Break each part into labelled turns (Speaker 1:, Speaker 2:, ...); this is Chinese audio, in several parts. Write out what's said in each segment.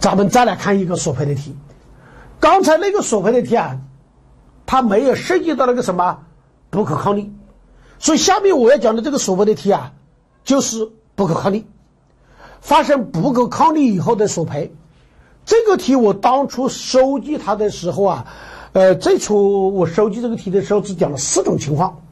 Speaker 1: 咱们再来看一个索赔的题。刚才那个索赔的题啊，它没有涉及到那个什么不可抗力，所以下面我要讲的这个索赔的题啊，就是不可抗力。发生不可抗力以后的索赔，这个题我当初收集它的时候啊，呃，最初我收集这个题的时候只讲了四种情况，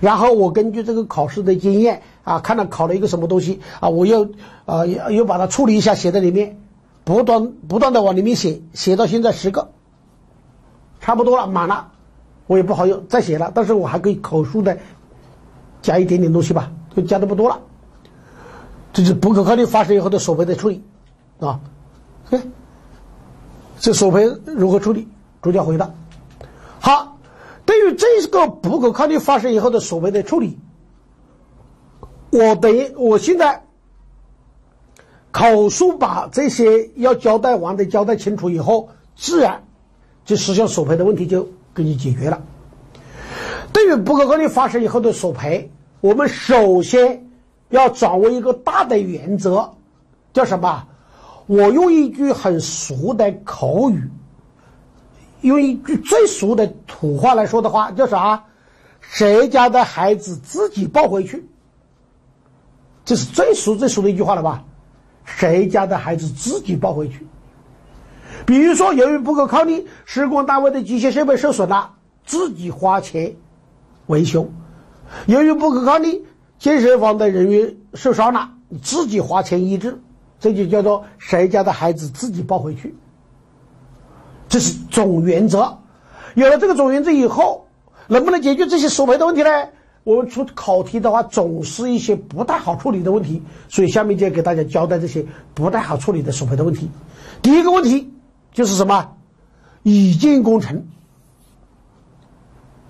Speaker 1: 然后我根据这个考试的经验啊，看到考了一个什么东西啊，我又啊又又把它处理一下写在里面。不断不断的往里面写，写到现在十个，差不多了，满了，我也不好用再写了，但是我还可以口述的加一点点东西吧，就加的不多了。这是不可抗力发生以后的索赔的处理啊，对，这索赔如何处理？主角回答。好，对于这个不可抗力发生以后的索赔的处理，我等于我现在。口述把这些要交代完的交代清楚以后，自然就实现索赔的问题就给你解决了。对于不可抗力发生以后的索赔，我们首先要掌握一个大的原则，叫什么？我用一句很俗的口语，用一句最俗的土话来说的话，叫啥？谁家的孩子自己抱回去？这是最俗最俗的一句话了吧？谁家的孩子自己抱回去？比如说，由于不可抗力，施工单位的机械设备受损了，自己花钱维修；由于不可抗力，健身房的人员受伤了，自己花钱医治，这就叫做谁家的孩子自己抱回去。这是总原则。有了这个总原则以后，能不能解决这些索赔的问题呢？我们出考题的话，总是一些不太好处理的问题，所以下面就要给大家交代这些不太好处理的索赔的问题。第一个问题就是什么？已建工程，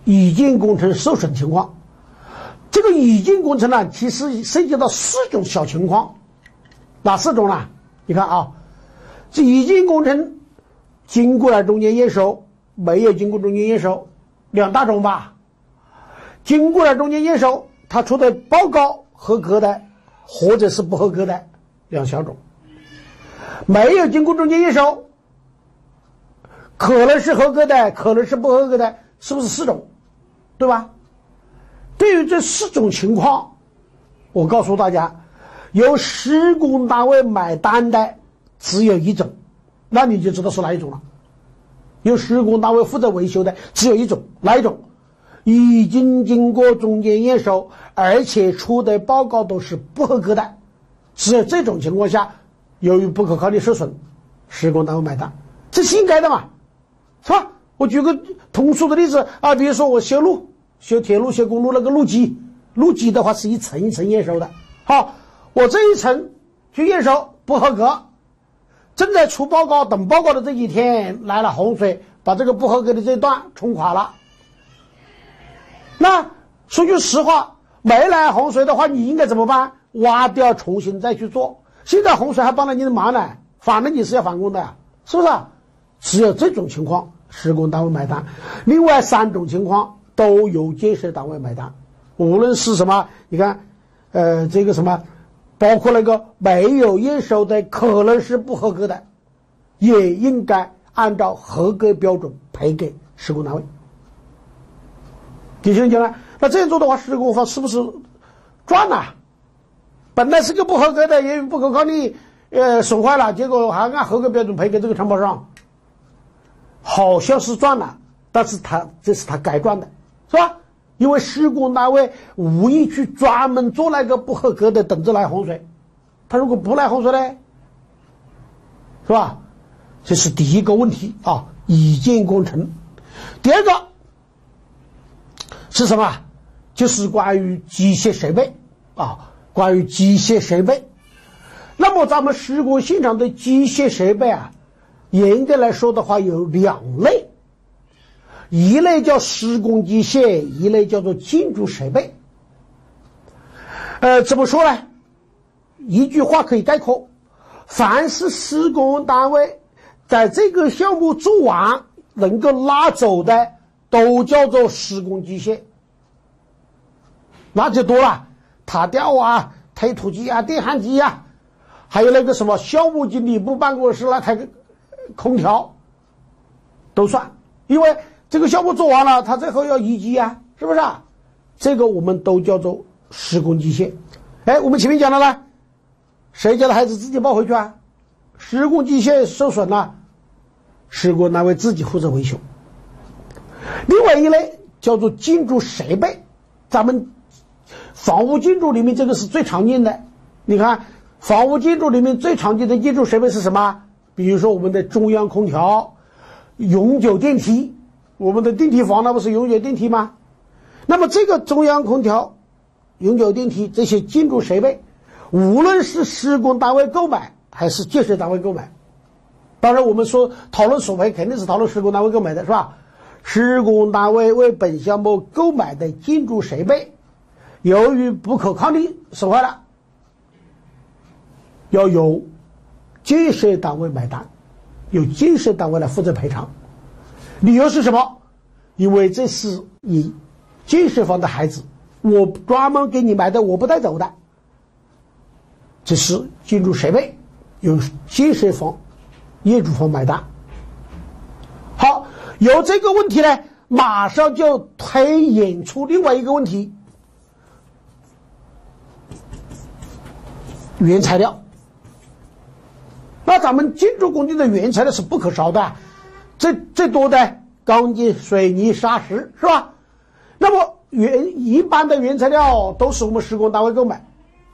Speaker 1: 已建工程受损情况。这个已建工程呢，其实涉及到四种小情况，哪四种呢？你看啊，这已建工程经过了中间验收，没有经过中间验收，两大种吧。经过了中间验收，他出的报告合格的，或者是不合格的两小种。没有经过中间验收，可能是合格的，可能是不合格的，是不是四种？对吧？对于这四种情况，我告诉大家，由施工单位买单的只有一种，那你就知道是哪一种了。由施工单位负责维修的只有一种，哪一种？已经经过中间验收，而且出的报告都是不合格的，只有这种情况下，由于不可抗力受损，施工单位买单，这是应该的嘛，是吧？我举个通俗的例子啊，比如说我修路、修铁路、修公路那个路基，路基的话是一层一层验收的，好，我这一层去验收不合格，正在出报告等报告的这几天来了洪水，把这个不合格的这段冲垮了。那说句实话，没来洪水的话，你应该怎么办？挖掉，重新再去做。现在洪水还帮了你的忙呢，反正你是要返工的，是不是？只有这种情况，施工单位买单。另外三种情况都由建设单位买单。无论是什么，你看，呃，这个什么，包括那个没有验收的，可能是不合格的，也应该按照合格标准赔给施工单位。听清楚了，那这样做的话，施工方是不是赚了？本来是个不合格的，因为不可抗力，呃，损坏了，结果还按合格标准赔给这个承包商，好像是赚了，但是他这是他该赚的，是吧？因为施工单位无意去专门做那个不合格的，等着来洪水，他如果不来洪水呢，是吧？这是第一个问题啊，已建工程。第二个。是什么？就是关于机械设备啊，关于机械设备。那么咱们施工现场的机械设备啊，严格来说的话有两类，一类叫施工机械，一类叫做建筑设备。呃，怎么说呢？一句话可以概括：凡是施工单位在这个项目做完能够拉走的。都叫做施工机械，那就多了，塔吊啊、推土机啊、电焊机啊，还有那个什么项目经理部办公室那台空调都算，因为这个项目做完了，他最后要移机啊，是不是啊？这个我们都叫做施工机械。哎，我们前面讲了呢，谁家的孩子自己抱回去啊？施工机械受损了，施工单位自己负责维修。另外一类叫做建筑设备，咱们房屋建筑里面这个是最常见的。你看，房屋建筑里面最常见的建筑设备是什么？比如说我们的中央空调、永久电梯，我们的电梯房那不是永久电梯吗？那么这个中央空调、永久电梯这些建筑设备，无论是施工单位购买还是建设单位购买，当然我们说讨论索赔肯定是讨论施工单位购买的是吧？施工单位为本项目购买的建筑设备，由于不可抗力损坏了，要由建设单位买单，由建设单位来负责赔偿。理由是什么？因为这是你建设方的孩子，我专门给你买的，我不带走的。这是建筑设备，由建设方、业主方买单。好。有这个问题呢，马上就推演出另外一个问题：原材料。那咱们建筑工地的原材料是不可少的，最最多的钢筋、水泥、砂石，是吧？那么原一般的原材料都是我们施工单位购买，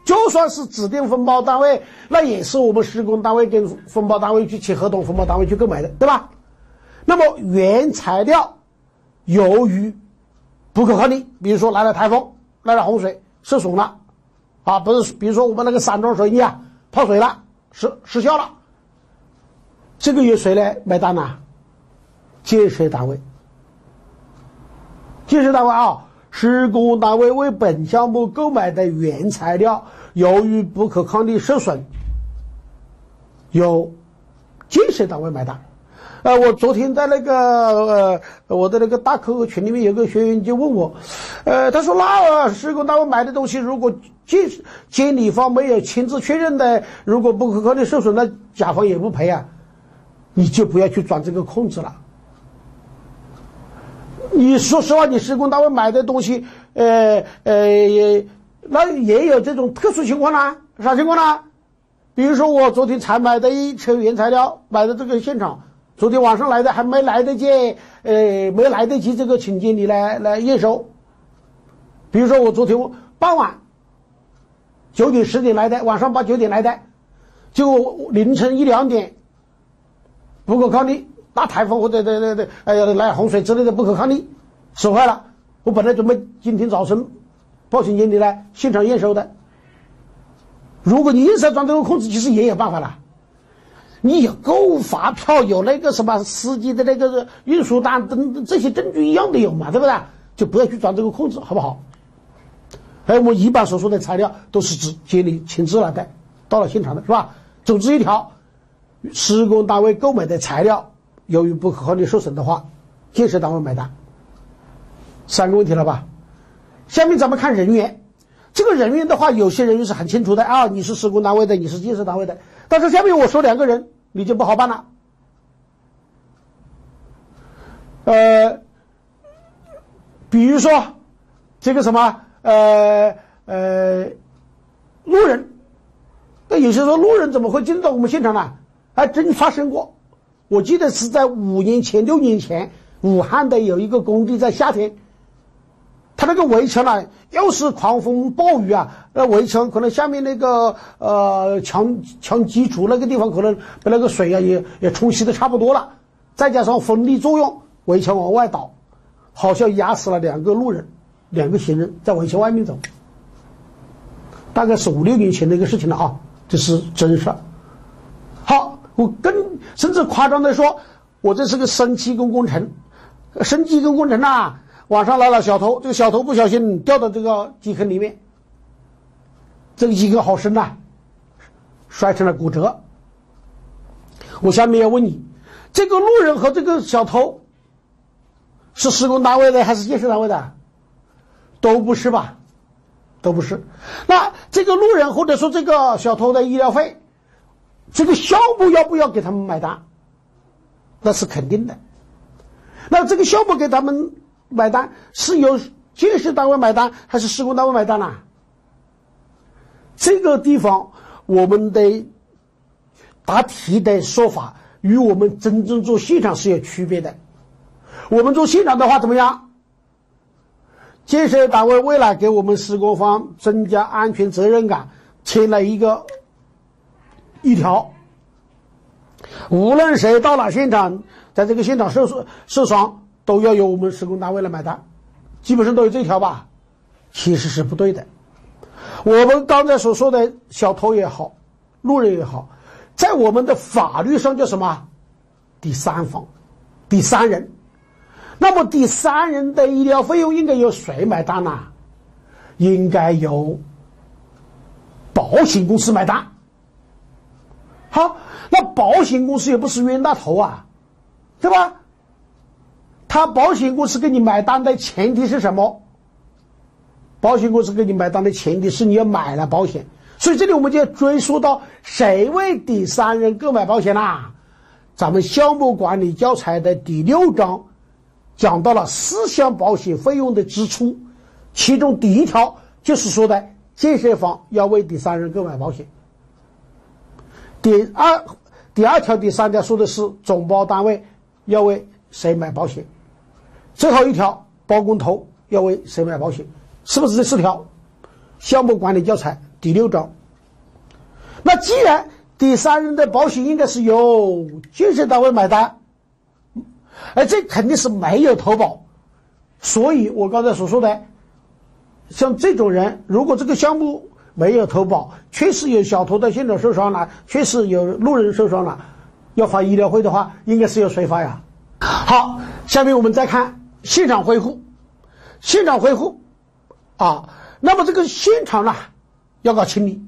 Speaker 1: 就算是指定分包单位，那也是我们施工单位跟分包单位去签合同，分包单位去购买的，对吧？那么原材料由于不可抗力，比如说来了台风、来了洪水，受损了，啊，不是，比如说我们那个散装水泥啊，泡水了，失失效了，这个由谁来买单呢？建设单位。建设单位啊，施工单位为本项目购买的原材料由于不可抗力受损，由建设单位买单。呃，我昨天在那个呃我的那个大 QQ 群里面有个学员就问我，呃，他说那施工单位买的东西，如果监监理方没有亲自确认的，如果不可抗力受损，那甲方也不赔啊，你就不要去钻这个空子了。你说实话，你施工单位买的东西，呃呃，那也有这种特殊情况啦，啥情况呢？比如说我昨天才买的一车原材料，买的这个现场。昨天晚上来的还没来得及，呃，没来得及这个请经理来来验收。比如说我昨天傍晚九点十点来的，晚上八九点来的，就凌晨一两点不可抗力，大台风或者对对对，哎呀来洪水之类的不可抗力损坏了。我本来准备今天早晨报请经理来现场验收的。如果你硬是要钻这个空子，其实也有办法了。你有购物发票，有那个什么司机的那个运输单等等这些证据一样的有嘛，对不对？就不要去钻这个空子，好不好？哎，我一般所说的材料都是指接你亲自来的，到了现场的是吧？总之一条，施工单位购买的材料由于不可抗力受损的话，建设单位买单。三个问题了吧？下面咱们看人员，这个人员的话，有些人员是很清楚的啊，你是施工单位的，你是建设单位的。但是下面我说两个人，你就不好办了。呃，比如说这个什么，呃呃，路人，那有些说路人怎么会进到我们现场呢？还真发生过。我记得是在五年前、六年前，武汉的有一个工地在夏天。它那个围墙呢，又是狂风暴雨啊！那围墙可能下面那个呃墙墙基础那个地方可能被那个水啊也也冲洗的差不多了，再加上风力作用，围墙往外倒，好像压死了两个路人，两个行人在围墙外面走。大概是五六年前的一个事情了啊，这是真事。好，我更甚至夸张的说，我这是个深基工工程，深基工工程呐。晚上来了小偷，这个小偷不小心掉到这个基坑里面，这个基坑好深呐，摔成了骨折。我下面要问你，这个路人和这个小偷是施工单位的还是建设单位的？都不是吧？都不是。那这个路人或者说这个小偷的医疗费这个项目要不要给他们买单？那是肯定的。那这个项目给他们买单，是由建设单位买单还是施工单位买单呢？这个地方我们的答题的说法与我们真正做现场是有区别的。我们做现场的话怎么样？建设单位为了给我们施工方增加安全责任感，签了一个一条，无论谁到了现场，在这个现场受受受伤，都要由我们施工单位来买单，基本上都有这条吧？其实是不对的。我们刚才所说的小偷也好，路人也好，在我们的法律上叫什么？第三方，第三人。那么第三人的医疗费用应该由谁买单呢？应该由保险公司买单。好，那保险公司也不是冤大头啊，对吧？他保险公司给你买单的前提是什么？保险公司给你买单的前提是你要买了保险，所以这里我们就要追溯到谁为第三人购买保险啦？咱们项目管理教材的第六章。讲到了四项保险费用的支出，其中第一条就是说的建设方要为第三人购买保险。第二第二条、第三条说的是总包单位要为谁买保险，最后一条包工头要为谁买保险，是不是这四条？项目管理教材第六章。那既然第三人的保险应该是由建设单位买单。而这肯定是没有投保，所以我刚才所说的，像这种人，如果这个项目没有投保，确实有小偷在现场受伤了，确实有路人受伤了，要发医疗费的话，应该是由谁发呀？好，下面我们再看现场恢复，现场恢复啊，那么这个现场呢要搞清理，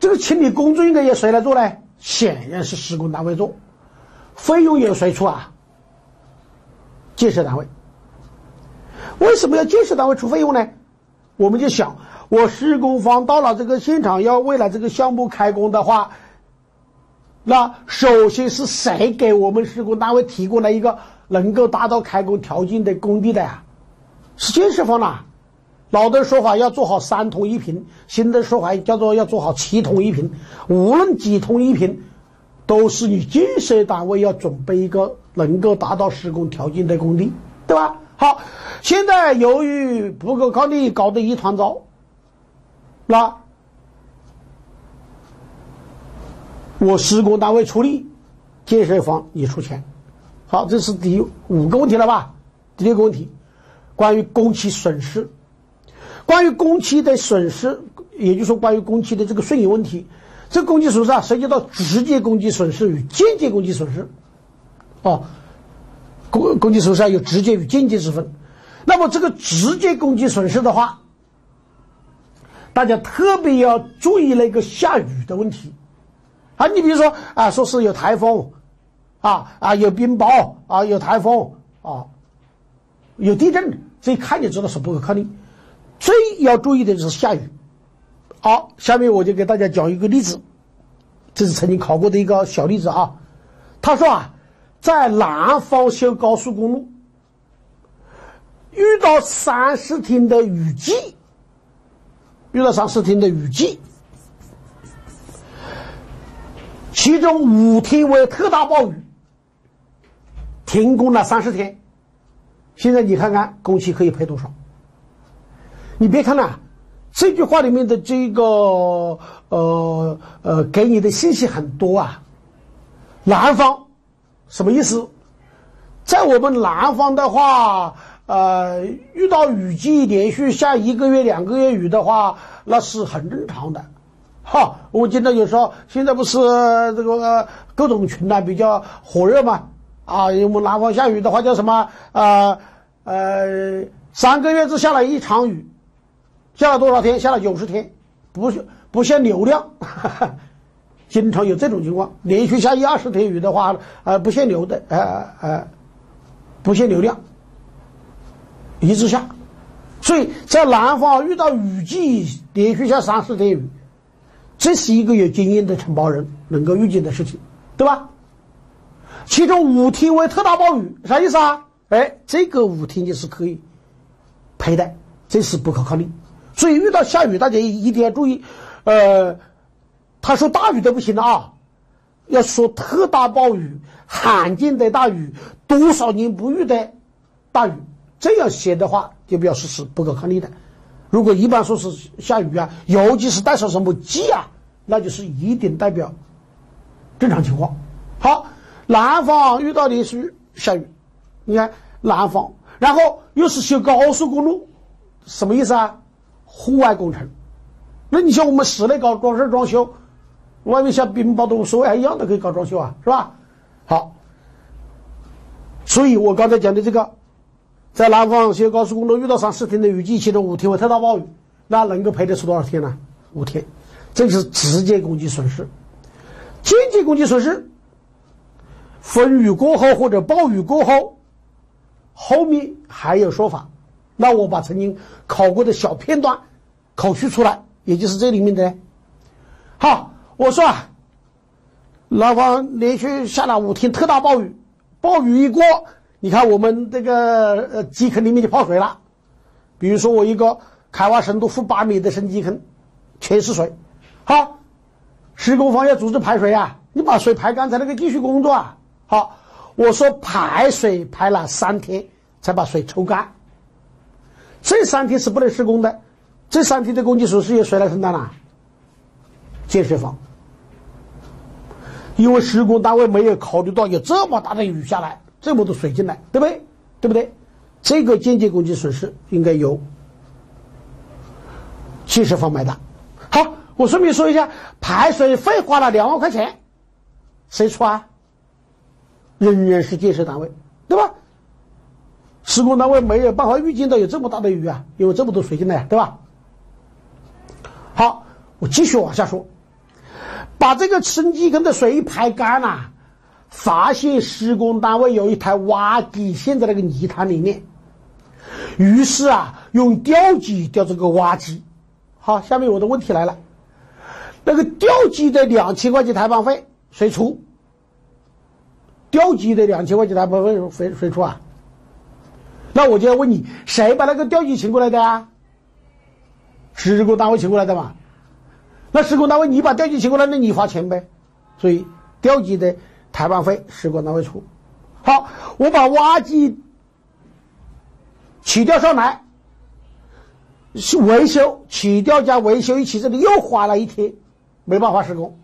Speaker 1: 这个清理工作应该由谁来做呢？显然是施工单位做。费用由谁出啊？建设单位。为什么要建设单位出费用呢？我们就想，我施工方到了这个现场，要为了这个项目开工的话，那首先是谁给我们施工单位提供了一个能够达到开工条件的工地的呀？是建设方呐。老的说法要做好三通一平，新的说法叫做要做好七通一平。无论几通一平。都是你建设单位要准备一个能够达到施工条件的工地，对吧？好，现在由于不够抗力搞得一团糟，那我施工单位出力，建设方你出钱。好，这是第五个问题了吧？第六个问题，关于工期损失，关于工期的损失，也就是说关于工期的这个顺延问题。这工期损失啊，涉及到直接工期损失与间接工期损失，哦，工工期损失啊有直接与间接之分。那么这个直接工期损失的话，大家特别要注意那个下雨的问题啊。你比如说啊，说是有台风，啊啊有冰雹啊有台风啊有地震，这一看就知道是不可抗力。最要注意的就是下雨。好，下面我就给大家讲一个例子，这是曾经考过的一个小例子啊。他说啊，在南方修高速公路，遇到三十天的雨季，遇到三十天的雨季，其中五天为特大暴雨，停工了三十天。现在你看看工期可以赔多少？你别看了。这句话里面的这个呃呃，给你的信息很多啊。南方什么意思？在我们南方的话，呃，遇到雨季连续下一个月、两个月雨的话，那是很正常的。哈，我记得有时候现在不是这个各种群呢比较火热嘛？啊，我们南方下雨的话叫什么？呃呃，三个月只下了一场雨。下了多少天？下了九十天，不不限流量，经常有这种情况。连续下一二十天雨的话，呃，不限流的，呃呃，不限流量，一直下。所以在南方遇到雨季连续下三四天雨，这是一个有经验的承包人能够预见的事情，对吧？其中五天为特大暴雨，啥意思啊？哎，这个五天就是可以佩戴，这是不可抗力。所以遇到下雨，大家一定要注意。呃，他说大雨都不行了啊，要说特大暴雨、罕见的大雨、多少年不遇的大雨，这样写的话就表示是不可抗力的。如果一般说是下雨啊，尤其是带上什么季啊，那就是一定代表正常情况。好，南方遇到连续下雨。你看南方，然后又是修高速公路，什么意思啊？户外工程。那你像我们室内搞装饰装修，外面下冰雹都无所谓，一样的可以搞装修啊，是吧？好，所以我刚才讲的这个，在南方修高速公路遇到三四天的雨季，其中五天为特大暴雨，那能够赔得出多少天呢？五天，这是直接攻击损失。间接攻击损失，风雨过后或者暴雨过后。后面还有说法，那我把曾经考过的小片段口述出来，也就是这里面的。好，我说啊，南方连续下了五天特大暴雨，暴雨一过，你看我们这个呃基坑里面就泡水了。比如说我一个开挖深度负八米的深基坑，全是水。好，施工方要组织排水啊，你把水排干才能够继续工作啊。好。我说排水排了三天才把水抽干，这三天是不能施工的，这三天的工期损失由谁来承担呢？建设方，因为施工单位没有考虑到有这么大的雨下来，这么多水进来，对不对？对不对？这个间接工期损失应该由建设方买单。好，我顺便说一下，排水费花了两万块钱，谁出啊？仍然是建设单位，对吧？施工单位没有办法预见到有这么大的雨啊，有这么多水进来，对吧？好，我继续往下说，把这个深基坑的水一排干了，发现施工单位有一台挖机陷在那个泥潭里面，于是啊，用吊机吊这个挖机。好，下面我的问题来了，那个吊机的两千块钱台板费谁出？吊机的两千块钱，他不会谁谁出啊？那我就要问你，谁把那个吊机请过来的啊？施工单位请过来的嘛？那施工单位你把吊机请过来，那你花钱呗。所以吊机的台板费施工单位出。好，我把挖机起吊上来，维修起吊加维修一起，这里又花了一天，没办法施工。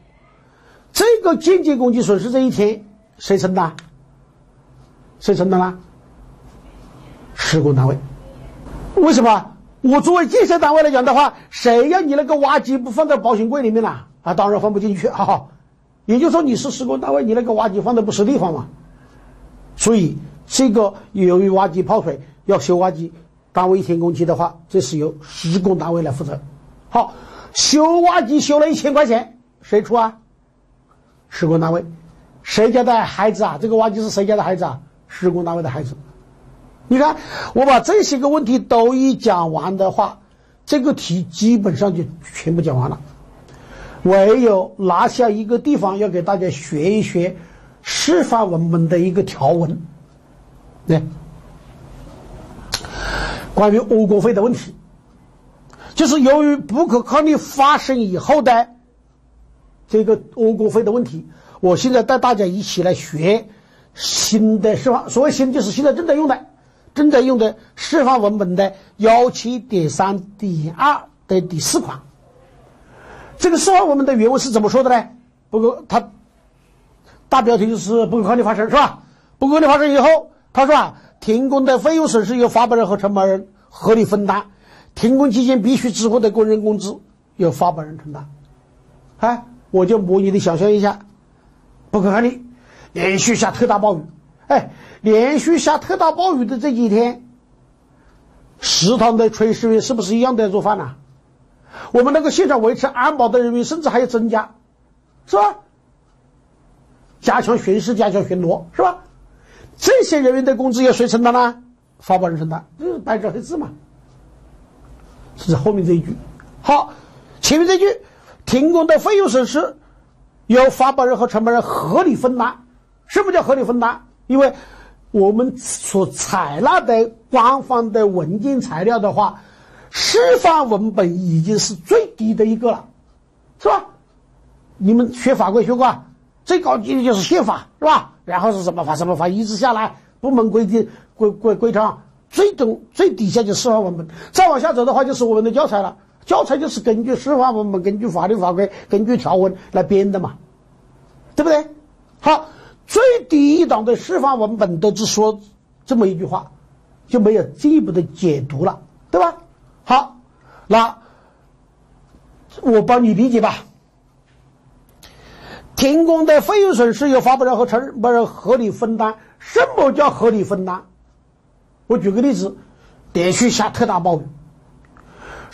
Speaker 1: 这个间接工期损失这一天。谁承担？谁承担啦？施工单位。为什么？我作为建设单位来讲的话，谁要你那个挖机不放在保险柜里面呢？啊，当然放不进去 啊。也就是说，你是施工单位，你那个挖机放的不是地方嘛。所以，这个由于挖机泡水要修挖机，单位一天工期的话，这是由施工单位来负责。好，修挖机修了一千块钱，谁出啊？施工单位。谁家的孩子啊？这个挖机是谁家的孩子啊？施工单位的孩子。你看，我把这些个问题都一讲完的话，这个题基本上就全部讲完了。唯有拿下一个地方，要给大家学一学示范文本的一个条文。对，关于误工费的问题，就是由于不可抗力发生以后的这个误工费的问题。我现在带大家一起来学新的示范，所谓新就是现在正在用的、正在用的示范文本的幺七点三点二的第四款。这个示范文本的原文是怎么说的呢？不过它大标题就是不可抗力发生，是吧？不可抗力发生以后，他说啊，停工的费用损失由发包人和承包人合理分担，停工期间必须支付的工人工资由发包人承担。哎，我就模拟的想象一下。不可抗力，连续下特大暴雨，哎，连续下特大暴雨的这几天，食堂的炊事员是不是一样在做饭呢？我们那个现场维持安保的人员甚至还要增加，是吧？加强巡视，加强巡逻，是吧？这些人员的工资由谁承担呢？发包人承担，这是白纸黑字嘛？这是后面这一句。好，前面这句。停工的费用损失由发包人和承包人合理分担。什么叫合理分担？因为我们所采纳的官方的文件材料的话，示范文本已经是最低的一个了，是吧？你们学法规学过啊？最高级的就是宪法，是吧？然后是什么法什么法，一直下来，部门规定规规规章，最终最底下就示范文本，再往下走的话就是我们的教材了。教材就是根据示范文本、根据法律法规、根据条文来编的嘛，对不对？好，最低档的示范文本都只说这么一句话，就没有进一步的解读了，对吧？好，那我帮你理解吧。停工的费用损失由发包人和承包人合理分担。什么叫合理分担？我举个例子，连续下特大暴雨，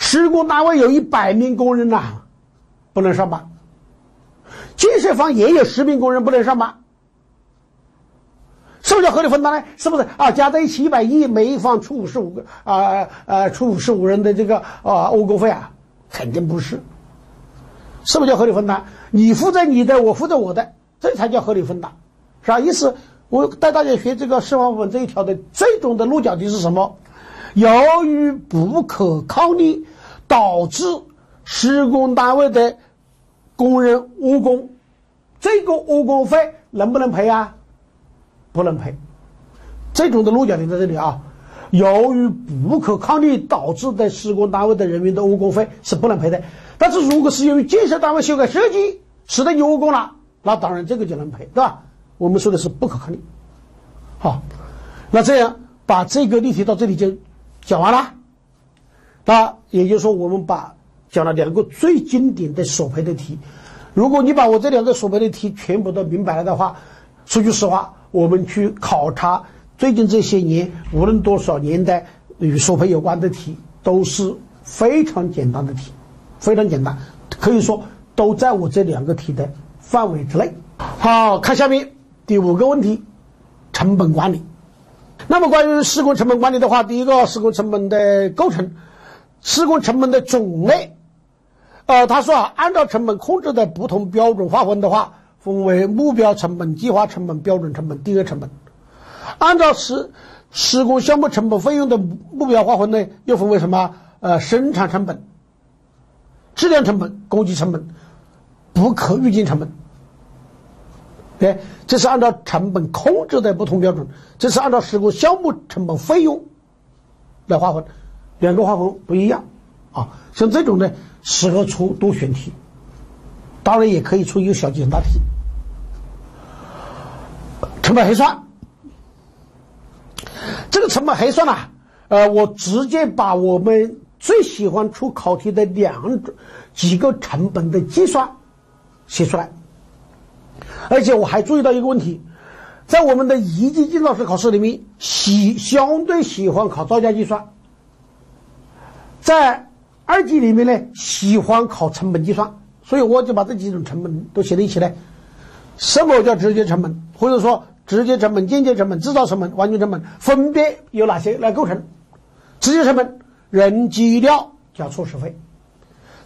Speaker 1: 施工单位有一百名工人呐，不能上班；建设方也有十名工人不能上班。是不是叫合理分担呢？是不是啊？加在一起一百亿，每一方出五十五个啊啊，出五十五人的这个啊误工费啊？肯定不是。是不是叫合理分担？你负责你的，我负责我的，这才叫合理分担，啥意思？我带大家学这个示范文这一条的最终的落脚点是什么？由于不可抗力导致施工单位的工人误工，这个误工费能不能赔啊？不能赔。最终的落脚点在这里啊！由于不可抗力导致的施工单位的人员的误工费是不能赔的。但是如果是由于建设单位修改设计使得你误工了，那当然这个就能赔，对吧？我们说的是不可抗力。好，那这样把这个例题到这里就讲完了。那也就是说，我们把讲了两个最经典的索赔的题。如果你把我这两个索赔的题全部都明白了的话，说句实话，我们去考察最近这些年无论多少年代与索赔有关的题，都是非常简单的题，非常简单，可以说都在我这两个题的范围之内。好看下面。第五个问题，成本管理。那么关于施工成本管理的话，第一个施工成本的构成，施工成本的种类。呃，他说啊，按照成本控制的不同标准划分的话，分为目标成本、计划成本、标准成本、定额成本。按照施施工项目成本费用的目标划分呢，又分为什么？呃，生产成本、质量成本、工期成本、不可预见成本。对，这是按照成本控制的不同标准，这是按照施工项目成本费用来划分，两个画风不一样啊。像这种呢，适合出多选题，当然也可以出一个小简答题。成本核算，这个成本核算呢，呃，我直接把我们最喜欢出考题的两种几个成本的计算写出来。而且我还注意到一个问题，在我们的一级建造师考试里面，喜相对喜欢考造价计算；在二级里面呢，喜欢考成本计算。所以我就把这几种成本都写在一起来。什么叫直接成本？或者说直接成本、间接成本、制造成本、完全成本分别由哪些来构成？直接成本：人机料加措施费；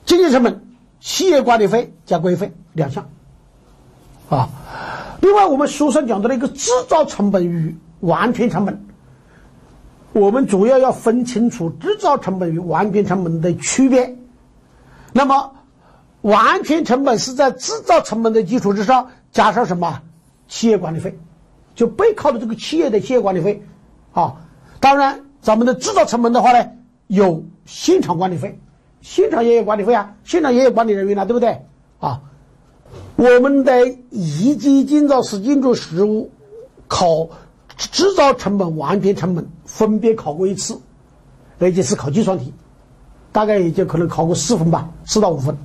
Speaker 1: 间接成本：企业管理费加规费两项。啊，另外我们书上讲到了一个制造成本与完全成本，我们主要要分清楚制造成本与完全成本的区别。那么，完全成本是在制造成本的基础之上加上什么？企业管理费，就背靠的这个企业的企业管理费。啊，当然咱们的制造成本的话呢，有现场管理费，现场也有管理费啊，现场也有管理人员啊，对不对？啊。我们的一级建造师建筑实务考制造成本、完全成本分别考过一次，而且是考计算题，大概也就可能考过四分吧，四到五分。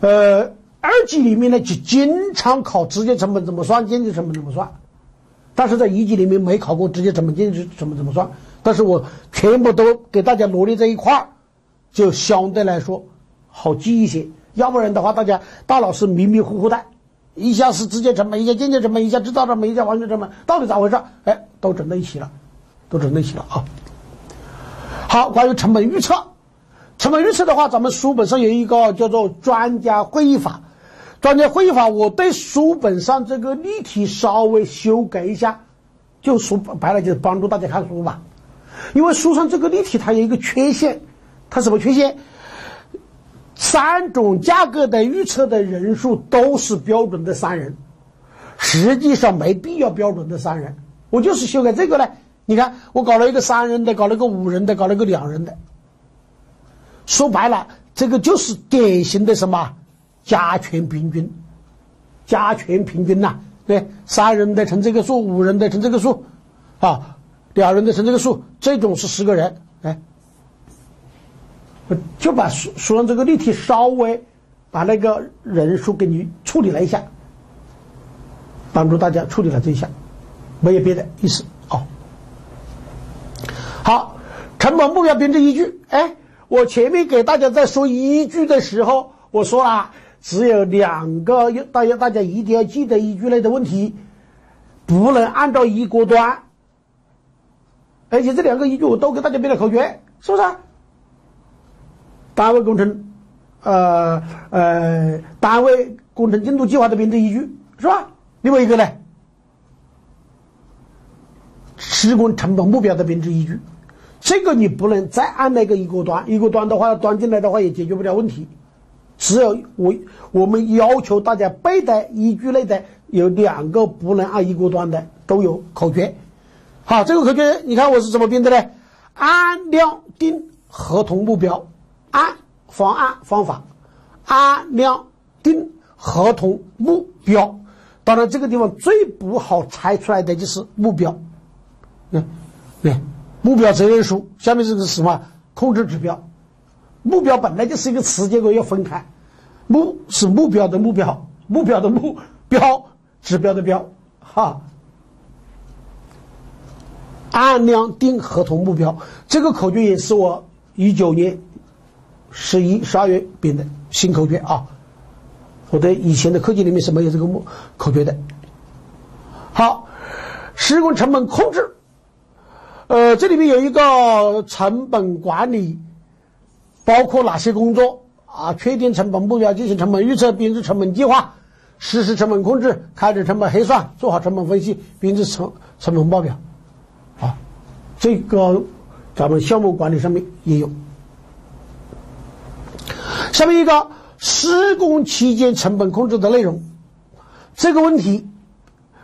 Speaker 1: 呃，二级里面呢就经常考直接成本怎么算，间接成本怎么算，但是在一级里面没考过直接成本、间接成本怎么算，但是我全部都给大家罗列在一块儿，就相对来说好记一些。要不然的话，大家大脑是迷迷糊糊的，一下是直接成本，一下间接成本，一下制造成本，一下完全成本，到底咋回事？哎，都整在一起了，都整在一起了啊。好，关于成本预测，成本预测的话，咱们书本上有一个叫做专家会议法。专家会议法，我对书本上这个例题稍微修改一下，就说白了就是帮助大家看书吧。因为书上这个例题它有一个缺陷，它什么缺陷？三种价格的预测的人数都是标准的三人，实际上没必要标准的三人。我就是修改这个呢。你看，我搞了一个三人的，搞了个五人的，搞了个两人的。说白了，这个就是典型的什么？加权平均，加权平均呐，对，三人的乘这个数，五人的乘这个数，啊，两人的乘这个数，这种是十个人，哎，就把书书上这个例题稍微把那个人数给你处理了一下，帮助大家处理了这一项，没有别的意思哦。好，成本目标编制依据，哎，我前面给大家在说依据的时候，我说了。只有两个，要大家大家一定要记得依据类的问题，不能按照一锅端。而且这两个依据我都给大家编了口诀，是不是？单位工程，呃呃，单位工程进度计划的编制依据是吧？另外一个呢，施工成本目标的编制依据，这个你不能再按那个一锅端，一锅端的话端进来的话也解决不了问题。只有我我们要求大家背的依据类的有两个不能按一锅端的都有口诀。好，这个口诀你看我是怎么编的呢？按量定合同目标，按方案方法，按量定合同目标。当然这个地方最不好猜出来的就是目标。嗯，对，目标责任书下面这个是什么？控制指标。目标本来就是一个词，结果要分开。目是目标的目标，目标的目标，指标的标，哈。按量定合同目标，这个口诀也是我一九年十一、十二月编的新口诀啊。我的以前的课件里面是没有这个目口诀的。好，施工成本控制，呃，这里面有一个成本管理。包括哪些工作啊？确定成本目标，进行成本预测，编制成本计划，实施成本控制，开展成本核算，做好成本分析，编制成成本报表。啊，这个咱们项目管理上面也有。下面一个施工期间成本控制的内容，这个问题，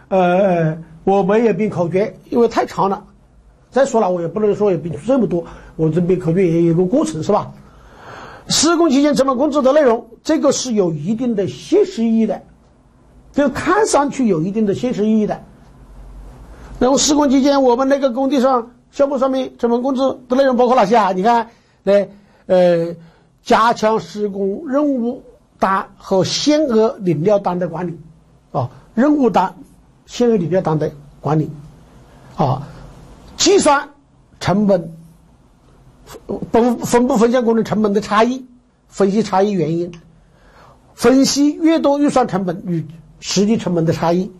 Speaker 1: 呃，我没有编口诀，因为太长了。再说了，我也不能说也编出这么多，我这编口诀也有个过程，是吧？施工期间成本控制的内容，这个是有一定的现实意义的，就看上去有一定的现实意义的。那么施工期间，我们那个工地上项目上面成本控制的内容包括哪些啊？你看，来，呃，加强施工任务单和限额领料单的管理，啊，任务单、限额领料单的管理，啊，计算成本。分分部分项工程成本的差异，分析差异原因，分析月度预算成本与实际成本的差异，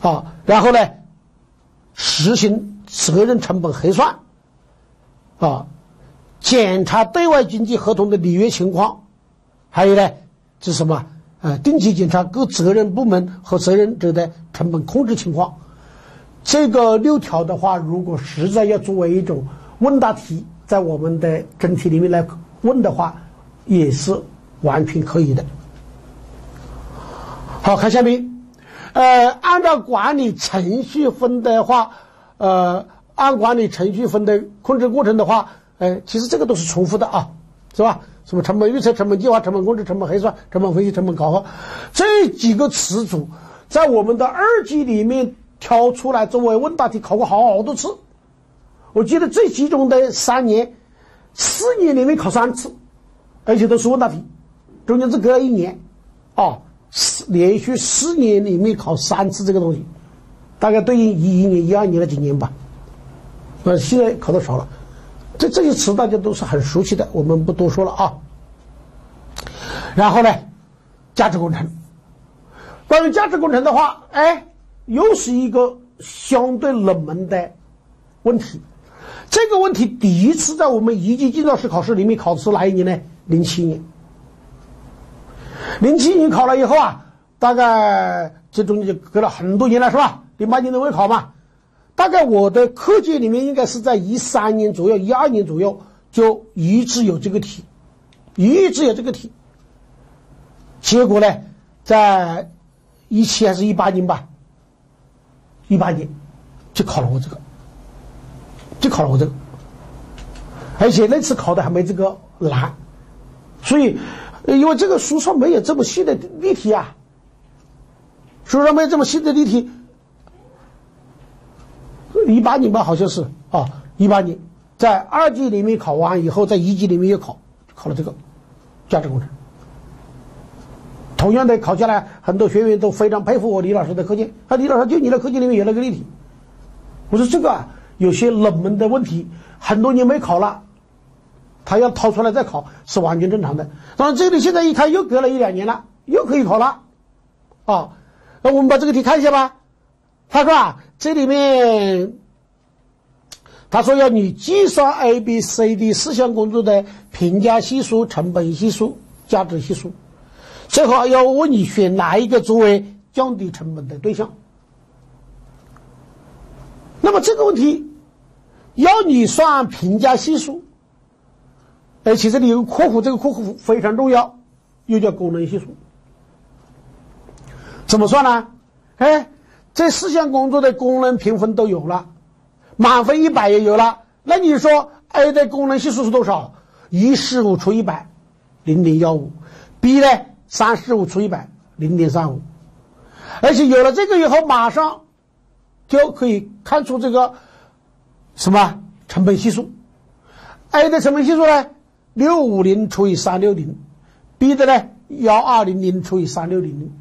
Speaker 1: 啊，然后呢，实行责任成本核算，啊，检查对外经济合同的履约情况，还有呢，是什么？呃，定期检查各责任部门和责任者的成本控制情况。这个六条的话，如果实在要作为一种问答题。在我们的真题里面来问的话，也是完全可以的。好看下面，呃，按照管理程序分的话，呃，按管理程序分的控制过程的话，哎，其实这个都是重复的啊，是吧？什么成本预测、成本计划、成本控制、成本核算、成本分析、成本考核，这几个词组在我们的二级里面挑出来作为问答题考过好多次。我记得最集中的三年，四年里面考三次，而且都是问答题，中间只隔了一年，啊，四连续四年里面考三次这个东西，大概对应一一年、一二年的几年吧。呃，现在考的少了，这这些词大家都是很熟悉的，我们不多说了啊。然后呢，价值工程，关于价值工程的话，哎，又是一个相对冷门的问题。这个问题第一次在我们一级建造师考试里面考的是哪一年呢？零七年。零七年考了以后啊，大概这中间就隔了很多年了，是吧？零八年都未考嘛。大概我的课件里面应该是在一三年左右、一二年左右就一直有这个题，一直有这个题。结果呢，在一七还是一八年吧，一八年就考了我这个，就考了我这个，而且那次考的还没这个难，所以因为这个书上没有这么细的例题啊，书上没有这么细的例题。一八年吧，好像是啊，一八年在二级里面考完以后，在一级里面又考，考了这个价值工程。同样的考下来，很多学员都非常佩服我李老师的课件。啊，李老师就你的课件里面有那个例题。我说这个啊，有些冷门的问题，很多年没考了，他要掏出来再考是完全正常的。当然这里现在一看又隔了一两年了，又可以考了，啊，那我们把这个题看一下吧。他说啊。这里面，他说要你计算 A、B、C、D 四项工作的评价系数、成本系数、价值系数，最后要问你选哪一个作为降低成本的对象。那么这个问题要你算评价系数，而且这里有个括弧，这个括弧非常重要，又叫功能系数，怎么算呢？哎。这四项工作的功能评分都有了，满分一百也有了。那你说 A 的功能系数是多少？一十五除一百，零点幺五。B 呢？三十五除一百，零点三五。而且有了这个以后，马上就可以看出这个什么成本系数。A 的成本系数呢？六五零除以三六零。B 的呢？幺二零零除以三六零零。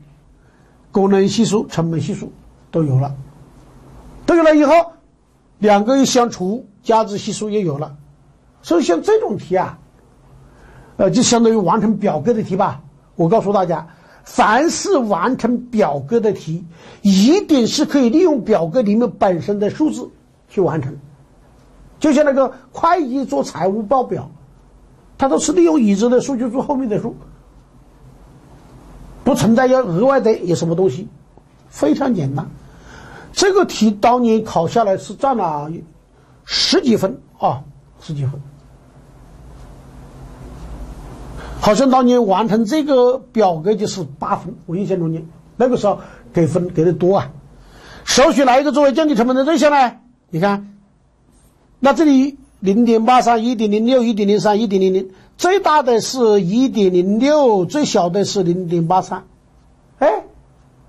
Speaker 1: 功能系数、成本系数。都有了，都有了以后，两个一相除，加值系数也有了，所以像这种题啊，呃，就相当于完成表格的题吧。我告诉大家，凡是完成表格的题，一定是可以利用表格里面本身的数字去完成，就像那个会计做财务报表，它都是利用已知的数据做后面的数，不存在要额外的有什么东西，非常简单。这个题当年考下来是占了十几分啊，十几分。好像当年完成这个表格就是八分，我印象中间那个时候给分给的多啊。首选哪一个作为降低成本的对象呢？你看，那这里零点八三、一点零六、一点零三、一点零零，最大的是一点零六，最小的是零点八三。哎，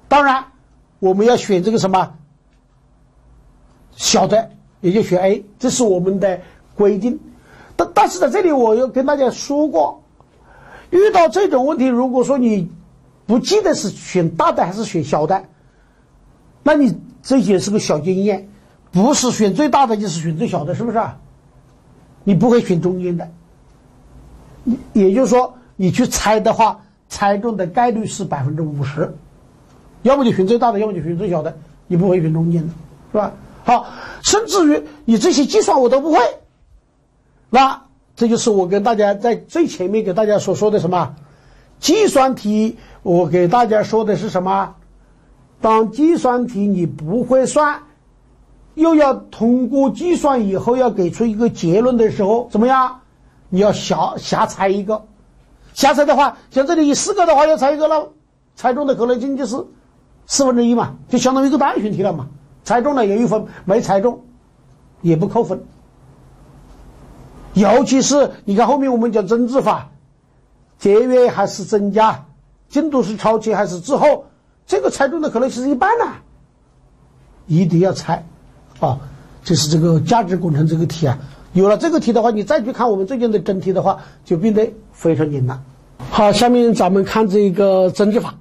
Speaker 1: 当然我们要选这个什么？小的也就选 A，这是我们的规定。但但是在这里，我又跟大家说过，遇到这种问题，如果说你不记得是选大的还是选小的，那你这也是个小经验，不是选最大的就是选最小的，是不是？你不会选中间的。也就是说，你去猜的话，猜中的概率是百分之五十，要么就选最大的，要么就选最小的，你不会选中间的，是吧？好，甚至于你这些计算我都不会，那这就是我跟大家在最前面给大家所说的什么计算题。我给大家说的是什么？当计算题你不会算，又要通过计算以后要给出一个结论的时候，怎么样？你要瞎瞎猜一个，瞎猜的话，像这里有四个的话，要猜一个了，猜中的可能性就是四分之一嘛，就相当于一个单选题了嘛。猜中了有一分，没猜中也不扣分。尤其是你看后面我们讲增值法，节约还是增加，进度是超前还是滞后，这个猜中的可能性是一半呢，一定要猜啊！这是这个价值工程这个题啊，有了这个题的话，你再去看我们最近的真题的话，就变得非常简单。好，下面咱们看这个增值法。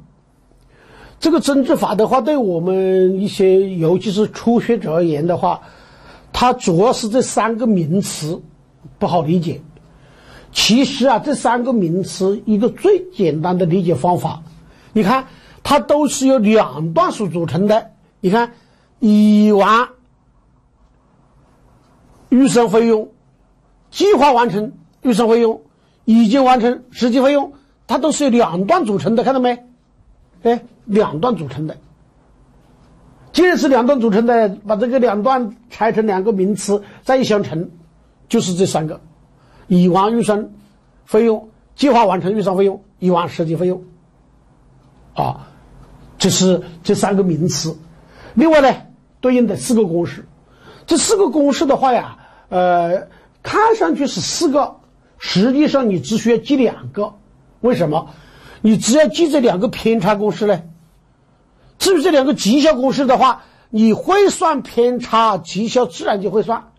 Speaker 1: 这个增值法的话，对我们一些尤其是初学者而言的话，它主要是这三个名词不好理解。其实啊，这三个名词一个最简单的理解方法，你看它都是由两段所组成的。你看，已完、预算费用、计划完成预算费用、已经完成实际费用，它都是由两段组成的，看到没？哎，两段组成的。既然是两段组成的，把这个两段拆成两个名词再相乘，就是这三个：已完预算费用、计划完成预算费用、已完实际费用。啊，这是这三个名词。另外呢，对应的四个公式。这四个公式的话呀，呃，看上去是四个，实际上你只需要记两个。为什么？你只要记这两个偏差公式呢？至于这两个绩效公式的话，你会算偏差，绩效自然就会算。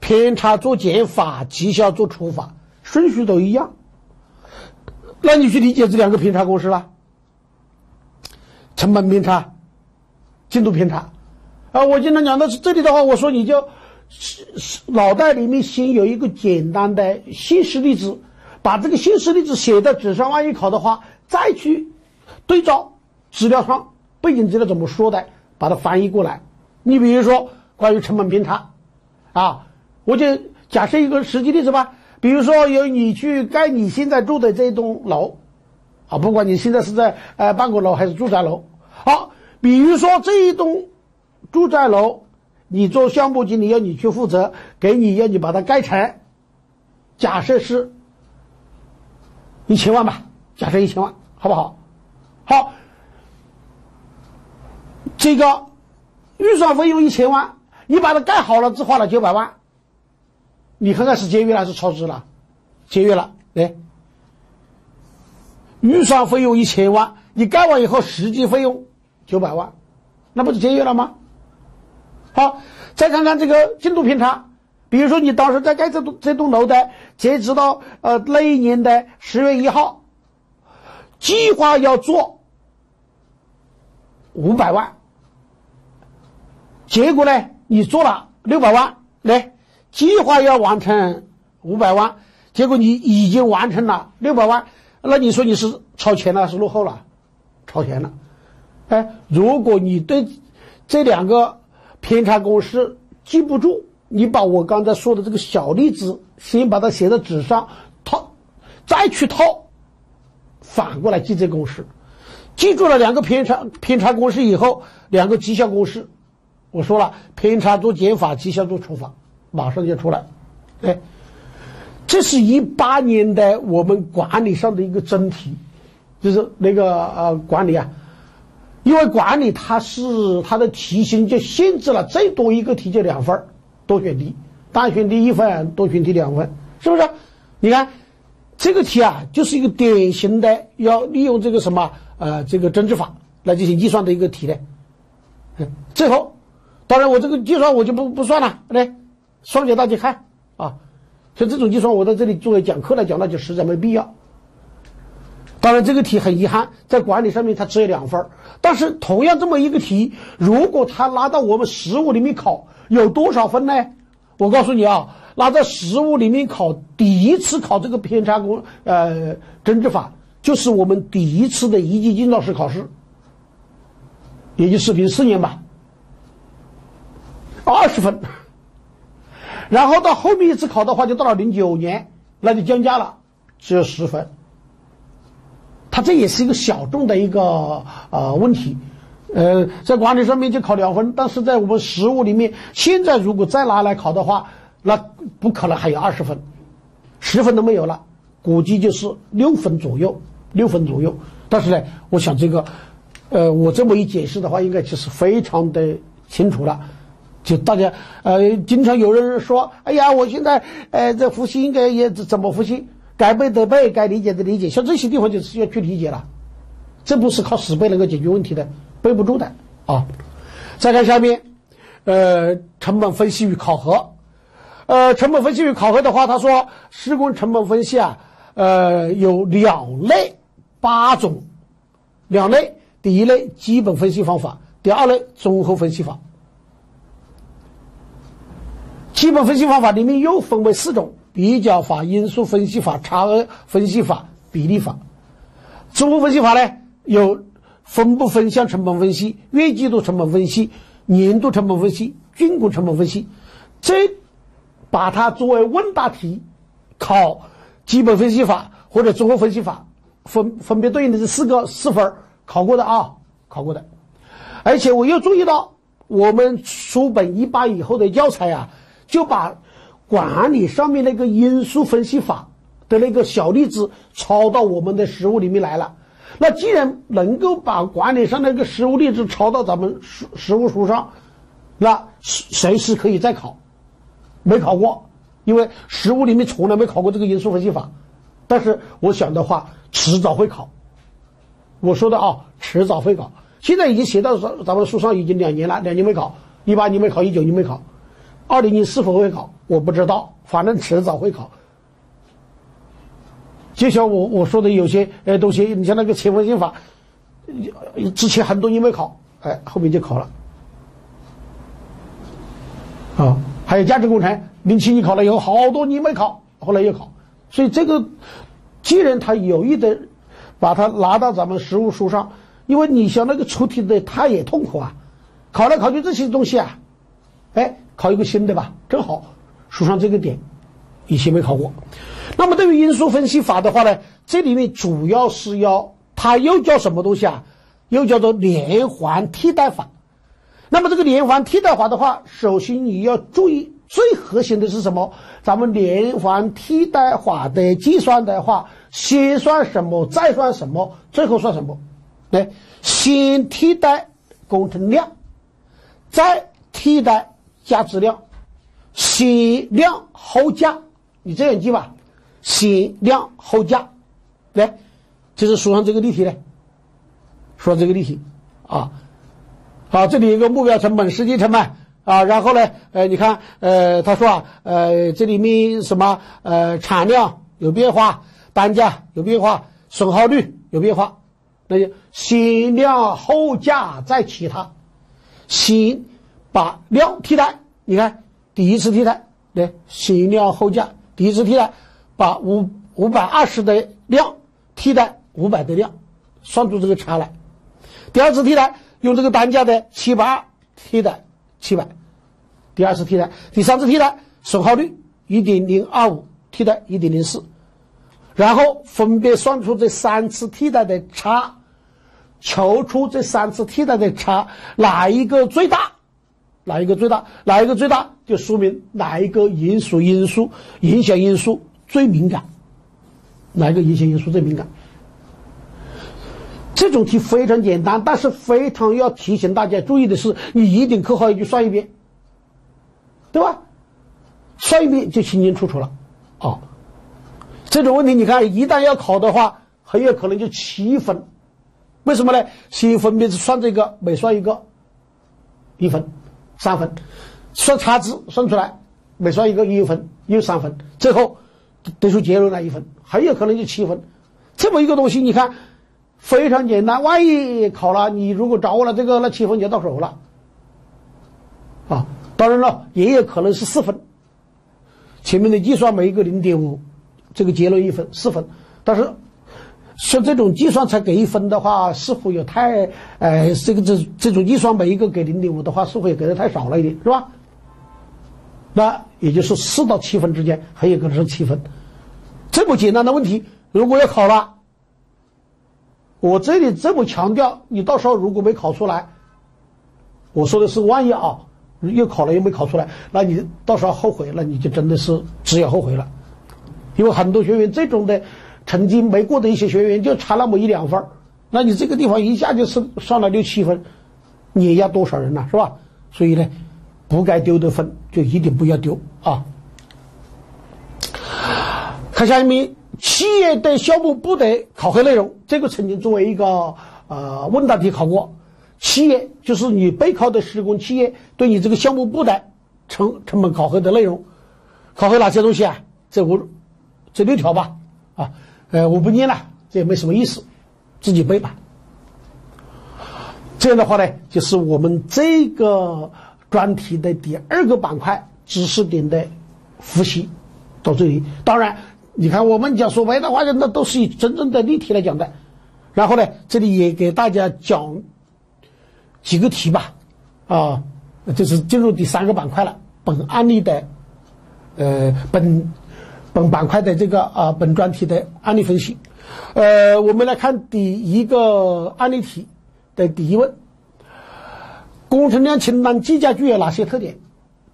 Speaker 1: 偏差做减法，绩效做除法，顺序都一样。那你去理解这两个偏差公式了。成本偏差，进度偏差。啊，我经常讲到这里的话，我说你就脑袋里面先有一个简单的现实例子，把这个现实例子写在纸上，万一考的话，再去对照资料上。背景资料怎么说的？把它翻译过来。你比如说关于成本偏差，啊，我就假设一个实际例子吧。比如说有你去盖你现在住的这栋楼，啊，不管你现在是在呃办公楼还是住宅楼，好，比如说这一栋住宅楼，你做项目经理要你去负责，给你要你把它盖成，假设是一千万吧，假设一千万，好不好？好。这个预算费用一千万，你把它盖好了，只花了九百万，你看看是节约了还是超支了？节约了，来，预算费用一千万，你盖完以后实际费用九百万，那不是节约了吗？好，再看看这个进度偏差，比如说你当时在盖这栋这栋楼的，截止到呃那一年的十月一号，计划要做五百万。结果呢？你做了六百万，来，计划要完成五百万，结果你已经完成了六百万，那你说你是超前了还是落后了？超前了。哎，如果你对这两个偏差公式记不住，你把我刚才说的这个小例子先把它写在纸上，套，再去套，反过来记这公式。记住了两个偏差偏差公式以后，两个绩效公式。我说了，偏差做减法，绩效做除法，马上就出来。哎，这是一八年的我们管理上的一个真题，就是那个呃管理啊，因为管理它是它的题型就限制了最多一个题就两分儿多选题，单选题一分，多选题两分，是不是？你看这个题啊，就是一个典型的要利用这个什么呃这个增值法来进行计算的一个题呢。最后。当然，我这个计算我就不不算了，来算给大家看啊。像这种计算，我在这里作为讲课来讲，那就实在没必要。当然，这个题很遗憾，在管理上面它只有两分但是同样这么一个题，如果它拿到我们实务里面考，有多少分呢？我告诉你啊，拿在实务里面考，第一次考这个偏差公呃增值法，就是我们第一次的一级建造师考试，也就是零四年吧。二十分，然后到后面一次考的话，就到了零九年，那就降价了，只有十分。他这也是一个小众的一个呃问题，呃，在管理上面就考两分，但是在我们实务里面，现在如果再拿来考的话，那不可能还有二十分，十分都没有了，估计就是六分左右，六分左右。但是呢，我想这个，呃，我这么一解释的话，应该其实非常的清楚了。就大家呃，经常有人说：“哎呀，我现在呃，这复习应该也怎么复习？该背的背，该理解的理解。像这些地方就是要去理解了，这不是靠死背能够解决问题的，背不住的啊。”再看下面，呃，成本分析与考核，呃，成本分析与考核的话，他说施工成本分析啊，呃，有两类八种，两类，第一类基本分析方法，第二类综合分析法。基本分析方法里面又分为四种：比较法、因素分析法、差额分析法、比例法。综合分析法呢，有分不分项成本分析、月季度成本分析、年度成本分析、竣工成本分析。这把它作为问答题考基本分析法或者综合分析法分分别对应的这四个四分考过的啊，考过的。而且我又注意到，我们书本一八以后的教材啊，就把管理上面那个因素分析法的那个小例子抄到我们的实物里面来了。那既然能够把管理上那个实物例子抄到咱们实实物书上，那随时可以再考。没考过，因为实物里面从来没考过这个因素分析法。但是我想的话，迟早会考。我说的啊，迟早会考。现在已经写到咱咱们书上已经两年了，两年没考，一八年没考，一九年没考，二零年是否会考，我不知道，反正迟早会考。就像我我说的有些呃东西，你像那个切分心法，之前很多年没考，哎，后面就考了。啊，还有价值工程，零七年考了以后，好多年没考，后来又考。所以这个，既然他有意的把它拿到咱们实物书上，因为你想那个出题的他也痛苦啊，考来考去这些东西啊，哎，考一个新的吧，正好书上这个点以前没考过。那么对于因素分析法的话呢，这里面主要是要，它又叫什么东西啊？又叫做连环替代法。那么这个连环替代法的话，首先你要注意最核心的是什么？咱们连环替代法的计算的话，先算什么，再算什么，最后算什么？来，先替代工程量，再替代价值量，先量后价，你这样记吧。先量后价，来，这是书上这个例题呢。说这个例题啊，好，这里有个目标成本、实际成本啊，然后呢，呃，你看，呃，他说啊，呃，这里面什么，呃，产量有变化，单价有变化，损耗率有变化，那就先量后价再其他，先把量替代，你看第一次替代，对，先量后价，第一次替代。把五五百二十的量替代五百的量，算出这个差来。第二次替代用这个单价的七百二替代七百，第二次替代，第三次替代损耗率一点零二五替代一点零四，然后分别算出这三次替代的差，求出这三次替代的差哪一个最大，哪一个最大，哪一个最大就说明哪一个因素因素影响因素。最敏感，哪一个影响因素最敏感？这种题非常简单，但是非常要提醒大家注意的是，你一定课后要去算一遍，对吧？算一遍就清清楚楚了。啊，这种问题你看，一旦要考的话，很有可能就七分。为什么呢？先分别是算这个，每算一个一分，三分；算差值算出来，每算一个一分又三分，最后。得出结论来一分，很有可能就七分。这么一个东西，你看非常简单。万一考了，你如果掌握了这个，那七分就到手了。啊，当然了，也有可能是四分。前面的计算每一个零点五，这个结论一分四分。但是说这种计算才给一分的话，似乎有太……呃，这个这这种计算每一个给零点五的话，似乎也给的太少了一点，是吧？那也就是四到七分之间，很有可能是七分。这么简单的问题，如果要考了，我这里这么强调，你到时候如果没考出来，我说的是万一啊，又考了又没考出来，那你到时候后悔，那你就真的是只有后悔了。因为很多学员这种的成绩没过的一些学员，就差那么一两分那你这个地方一下就是上了六七分，碾压多少人呢？是吧？所以呢。不该丢的分就一定不要丢啊！看下面企业的项目部的考核内容，这个曾经作为一个呃问答题考过。企业就是你备考的施工企业，对你这个项目部的成成本考核的内容，考核哪些东西啊？这五这六条吧，啊，呃，我不念了，这也没什么意思，自己背吧。这样的话呢，就是我们这个。专题的第二个板块知识点的复习到这里。当然，你看我们讲所谓的话，那都是以真正的例题来讲的。然后呢，这里也给大家讲几个题吧。啊，就是进入第三个板块了，本案例的呃本本板块的这个啊本专题的案例分析。呃，我们来看第一个案例题的第一问：工程量清单计价具有哪些特点？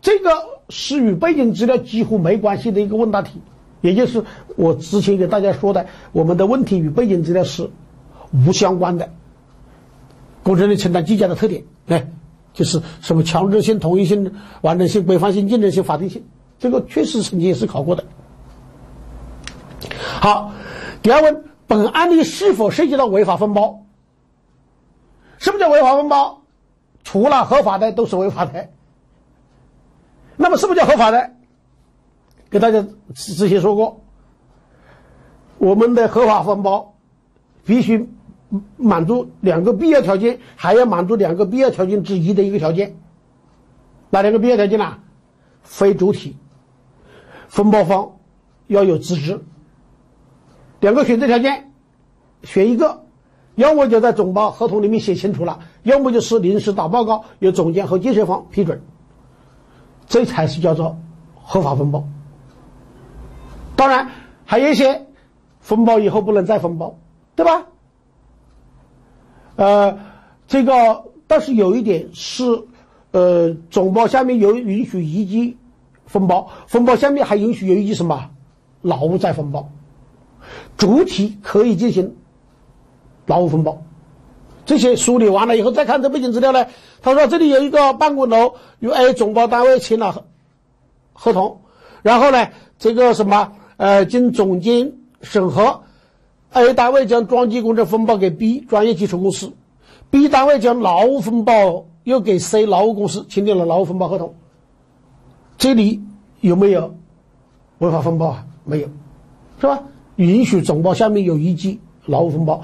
Speaker 1: 这个是与背景资料几乎没关系的一个问答题，也就是我之前给大家说的，我们的问题与背景资料是无相关的。工程量清单计价的特点，哎，就是什么强制性、统一性、完整性、规范性、竞争性、法定性，这个确实曾经也是考过的。好，第二问，本案例是否涉及到违法分包？什么叫违法分包？除了合法的都是违法的。那么什么叫合法的？给大家之前说过，我们的合法分包必须满足两个必要条件，还要满足两个必要条件之一的一个条件。哪两个必要条件呢？非主体分包方要有资质。两个选择条件，选一个，要么就在总包合同里面写清楚了，要么就是临时打报告，由总监和建设方批准。这才是叫做合法分包。当然，还有一些分包以后不能再分包，对吧？呃，这个但是有一点是，呃，总包下面有允许一级分包，分包下面还允许有一级什么劳务再分包，主体可以进行劳务分包。这些梳理完了以后，再看这背景资料呢？他说这里有一个办公楼与 A 总包单位签了合合同，然后呢，这个什么呃，经总监审核，A 单位将装机工程分包给 B 专业技术公司，B 单位将劳务分包又给 C 劳务公司签订了劳务分包合同。这里有没有违法分包啊？没有，是吧？允许总包下面有一级劳务分包。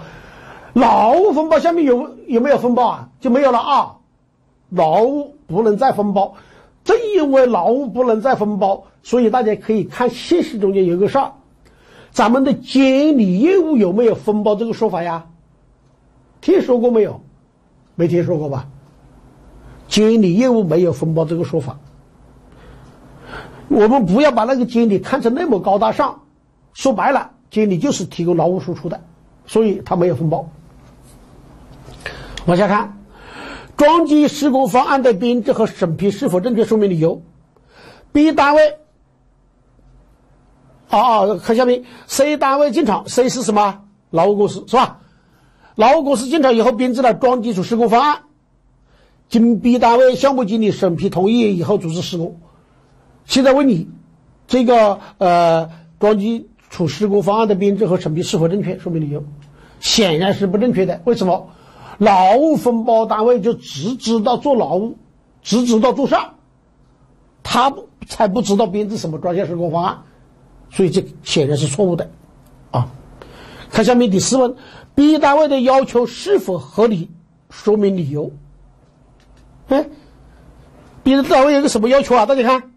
Speaker 1: 劳务分包下面有有没有分包啊？就没有了啊！劳务不能再分包，正因为劳务不能再分包，所以大家可以看现实中间有个事儿，咱们的监理业务有没有分包这个说法呀？听说过没有？没听说过吧？监理业务没有分包这个说法，我们不要把那个监理看成那么高大上，说白了，监理就是提供劳务输出的，所以他没有分包。往下看，装机施工方案的编制和审批是否正确？说明理由。B 单位，啊啊，看下面，C 单位进场，C 是什么？劳务公司是吧？劳务公司进场以后编制了装基础施工方案，经 B 单位项目经理审批同意以后组织施工。现在问你，这个呃装基处施工方案的编制和审批是否正确？说明理由。显然是不正确的。为什么？劳务分包单位就只知道做劳务，只知道做事儿，他才不知道编制什么专项施工方案，所以这显然是错误的，啊！看下面第四问，B 单位的要求是否合理？说明理由。哎，B 单位有个什么要求啊？大家看，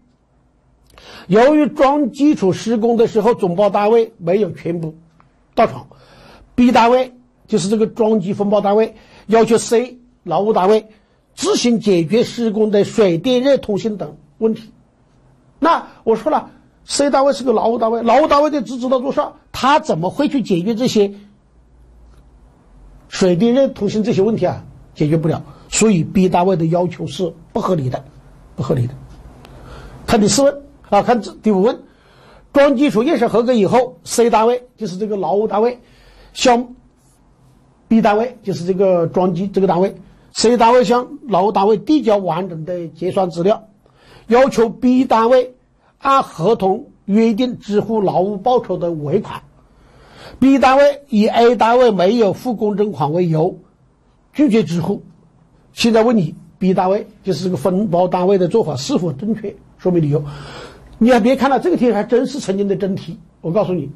Speaker 1: 由于桩基础施工的时候，总包单位没有全部到场，B 单位就是这个桩基分包单位。要求 C 劳务单位自行解决施工的水电热通信等问题。那我说了，C 单位是个劳务单位，劳务单位就只知道做事，他怎么会去解决这些水电热通信这些问题啊？解决不了，所以 B 单位的要求是不合理的，不合理的。看第四问啊，看这第五问，装基础验收合格以后，C 单位就是这个劳务单位向。B 单位就是这个装机这个单位，C 单位向劳务单位递交完整的结算资料，要求 B 单位按合同约定支付劳务报酬的尾款。B 单位以 A 单位没有付工程款为由拒绝支付。现在问你，B 单位就是这个分包单位的做法是否正确？说明理由。你还别看了，这个题还真是曾经的真题。我告诉你，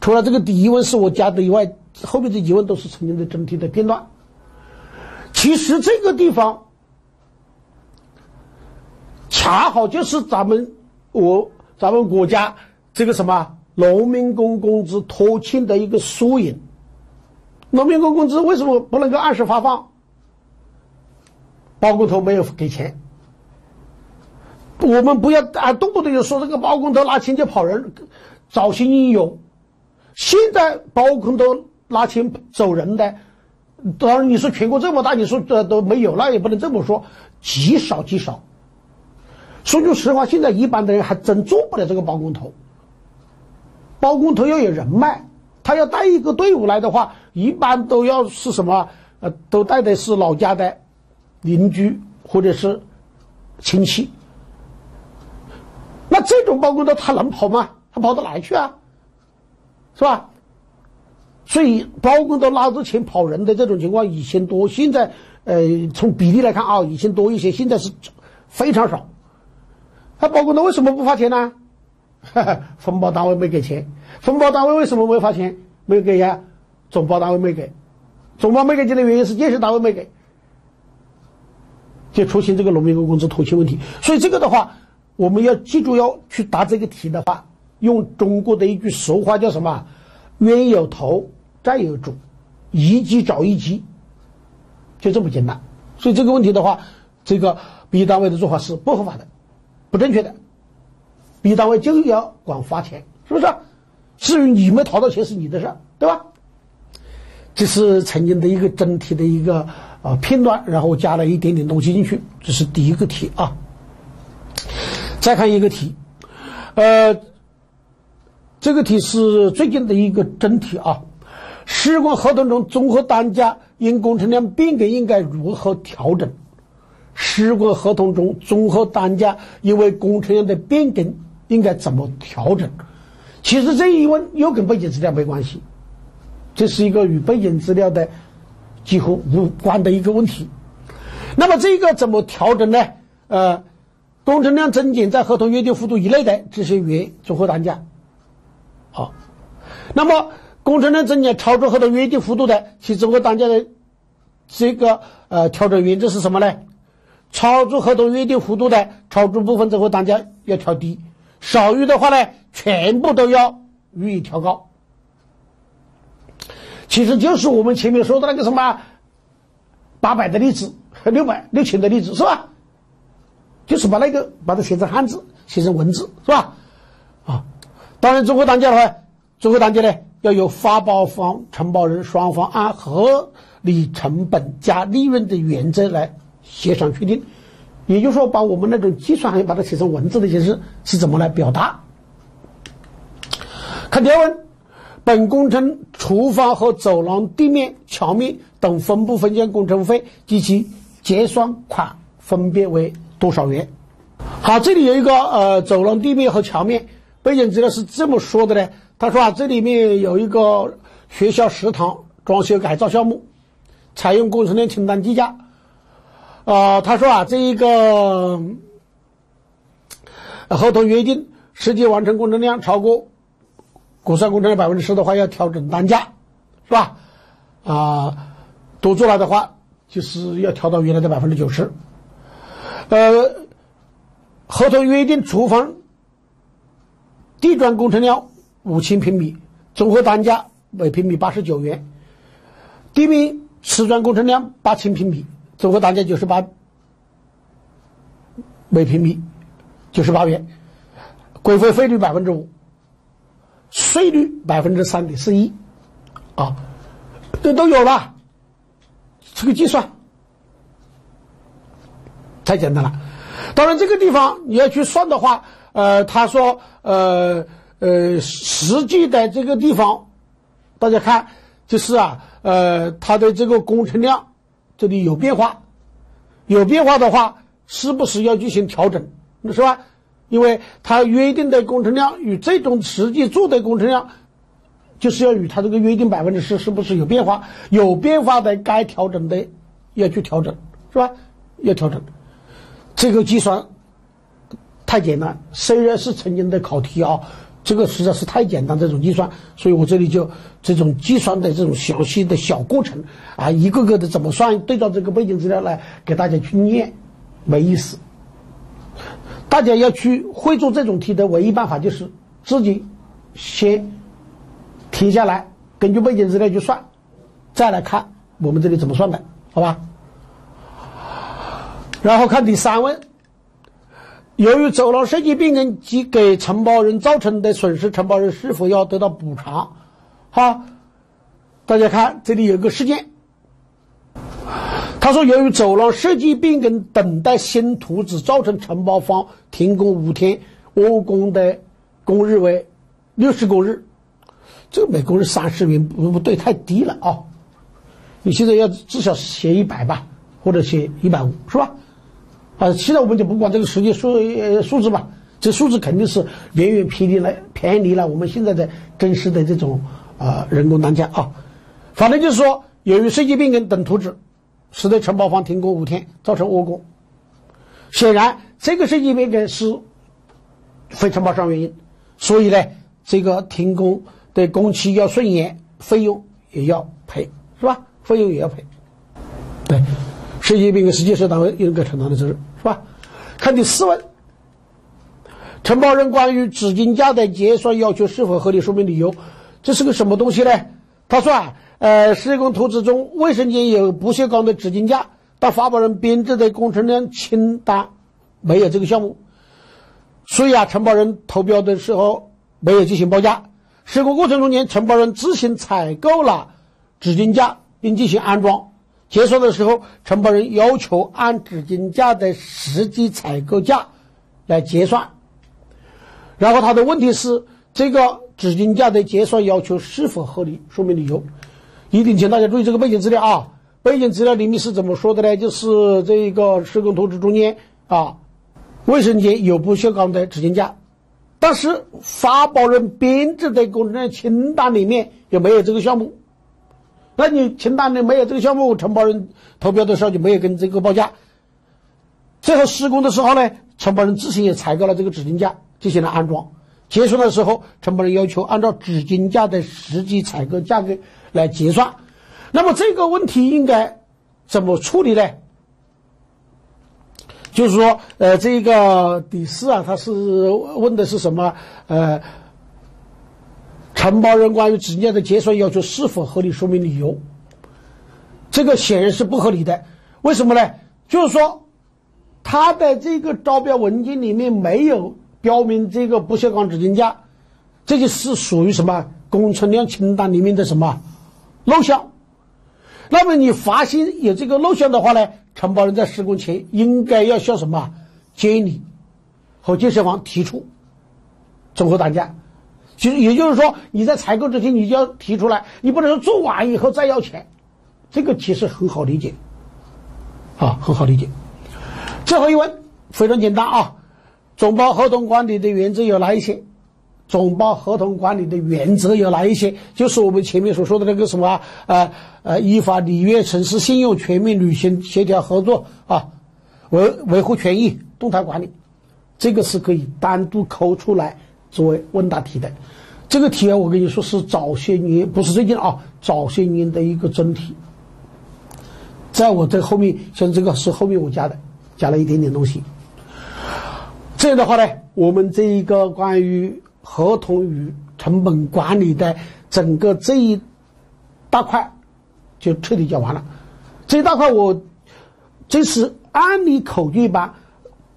Speaker 1: 除了这个第一问是我加的以外。后面这疑问都是曾经的真题的片段。其实这个地方恰好就是咱们我咱们国家这个什么农民工工资拖欠的一个缩影。农民工工资为什么不能够按时发放？包工头没有给钱，我们不要啊，动不动就说这个包工头拿钱就跑人，找新应用。现在包工头拿钱走人的，当然你说全国这么大，你说这都没有，那也不能这么说，极少极少。说句实话，现在一般的人还真做不了这个包工头。包工头要有人脉，他要带一个队伍来的话，一般都要是什么？呃，都带的是老家的邻居或者是亲戚。这种包工头他能跑吗？他跑到哪去啊？是吧？所以包工头拿着钱跑人的这种情况以前多，现在呃从比例来看啊，以前多一些，现在是非常少。他包工头为什么不发钱呢？分包单位没给钱，分包单位为什么没发钱？没有给呀？总包单位没给，总包没给钱的原因是建设单位没给，就出现这个农民工工资拖欠问题。所以这个的话，我们要记住要去答这个题的话，用中国的一句俗话叫什么？冤有头，债有主，一级找一级，就这么简单。所以这个问题的话，这个 B 单位的做法是不合法的，不正确的。B 单位就要管发钱，是不是？至于你没讨到钱是你的事儿，对吧？这是曾经的一个真题的一个啊片段，然后加了一点点东西进去，这是第一个题啊。再看一个题，呃，这个题是最近的一个真题啊。施工合同中综合单价因工程量变更应该如何调整？施工合同中综合单价因为工程量的变更。应该怎么调整？其实这一问又跟背景资料没关系，这是一个与背景资料的几乎无关的一个问题。那么这个怎么调整呢？呃，工程量增减在合同约定幅度以内的，这些原综合单价。好，那么工程量增减超出合同约定幅度的，其综合单价的这个呃调整原则是什么呢？超出合同约定幅度的超出部分综合单价要调低。少于的话呢，全部都要予以调高。其实就是我们前面说的那个什么八百的例子、六百、六千的例子，是吧？就是把那个把它写成汉字、写成文字，是吧？啊，当然综合单价的话，综合单价呢要由发包方、承包人双方按合理成本加利润的原则来协商确定。也就是说，把我们那种计算，还要把它写成文字的形式，是怎么来表达？看第二问，本工程厨房和走廊地面、墙面等分部分件工程费及其结算款分别为多少元？好，这里有一个呃，走廊地面和桥面背景资料是这么说的呢。他说啊，这里面有一个学校食堂装修改造项目，采用工程量清单计价。啊，他说啊，这一个合同约定实际完成工程量超过估算工程量百分之十的话，要调整单价，是吧？啊，多做了的话，就是要调到原来的百分之九十。呃，合同约定厨房地砖工程量五千平米，综合单价每平米八十九元；地面瓷砖工程量八千平米。综合单价九十八每平米，九十八元，规费费率百分之五，税率百分之三点四一，啊，这都有了，这个计算。太简单了。当然，这个地方你要去算的话，呃，他说，呃呃，实际的这个地方，大家看，就是啊，呃，它的这个工程量。这里有变化，有变化的话，是不是要进行调整？是吧？因为它约定的工程量与这种实际做的工程量，就是要与它这个约定百分之十是不是有变化？有变化的该调整的要去调整，是吧？要调整。这个计算太简单，虽然是曾经的考题啊。这个实在是太简单，这种计算，所以我这里就这种计算的这种详细的小过程啊，一个个的怎么算，对照这个背景资料来给大家去念，没意思。大家要去会做这种题的唯一办法就是自己先停下来，根据背景资料去算，再来看我们这里怎么算的，好吧？然后看第三问。由于走廊设计变更及给承包人造成的损失，承包人是否要得到补偿？哈，大家看这里有个事件。他说，由于走廊设计变更等待新图纸，造成承包方停工五天，窝工的工日为六十工日，这每工日三十元不不对，太低了啊！你现在要至少写一百吧，或者写一百五，是吧？啊，现在我们就不管这个实际数数字吧，这数字肯定是远远偏离了偏离了我们现在的真实的这种啊人工单价啊。反正就是说，由于设计变更等图纸，使得承包方停工五天，造成窝工。显然，这个设计变更是非承包商原因，所以呢，这个停工的工期要顺延，费用也要赔，是吧？费用也要赔，对。设计变更是建设单位应该承担的责任，是吧？看第四问，承包人关于纸巾价的结算要求是否合理？说明理由。这是个什么东西呢？他说啊，呃，施工图纸中卫生间有不锈钢的纸巾架，但发包人编制的工程量清单没有这个项目，所以啊，承包人投标的时候没有进行报价。施工过程中间，承包人自行采购了纸巾架并进行安装。结算的时候，承包人要求按纸巾架的实际采购价来结算。然后他的问题是：这个纸巾架的结算要求是否合理？说明理由。一定请大家注意这个背景资料啊！背景资料里面是怎么说的呢？就是这一个施工图纸中间啊，卫生间有不锈钢的纸巾架，但是发包人编制的工程量清单里面有没有这个项目？那你清单里没有这个项目，承包人投标的时候就没有跟这个报价。最后施工的时候呢，承包人自行也采购了这个纸巾架进行了安装。结算的时候，承包人要求按照纸巾架的实际采购价格来结算。那么这个问题应该怎么处理呢？就是说，呃，这个第四啊，他是问的是什么？呃。承包人关于纸巾架的结算要求是否合理？说明理由。这个显然是不合理的。为什么呢？就是说，他的这个招标文件里面没有标明这个不锈钢纸巾架，这就是属于什么工程量清单里面的什么漏项。那么你发现有这个漏项的话呢，承包人在施工前应该要向什么监理和建设方提出综合单价。其实也就是说，你在采购之前你就要提出来，你不能说做完以后再要钱，这个其实很好理解，啊，很好理解。最后一问非常简单啊，总包合同管理的原则有哪一些？总包合同管理的原则有哪一些？就是我们前面所说的那个什么啊呃呃，依法履约、诚实信用、全面履行、协调合作啊，维维护权益、动态管理，这个是可以单独抠出来。作为问答题的，这个题啊，我跟你说是早些年，不是最近啊，早些年的一个真题。在我这后面，像这个是后面我加的，加了一点点东西。这样的话呢，我们这一个关于合同与成本管理的整个这一大块，就彻底讲完了。这一大块我这是案例口诀般。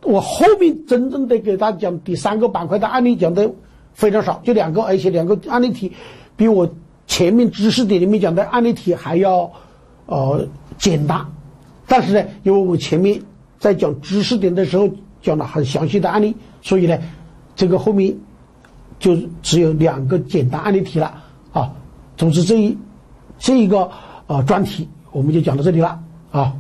Speaker 1: 我后面真正的给大家讲第三个板块的案例讲的非常少，就两个，而且两个案例题比我前面知识点里面讲的案例题还要呃简单。但是呢，因为我前面在讲知识点的时候讲了很详细的案例，所以呢，这个后面就只有两个简单案例题了啊。总之这一这一个呃专题我们就讲到这里了啊。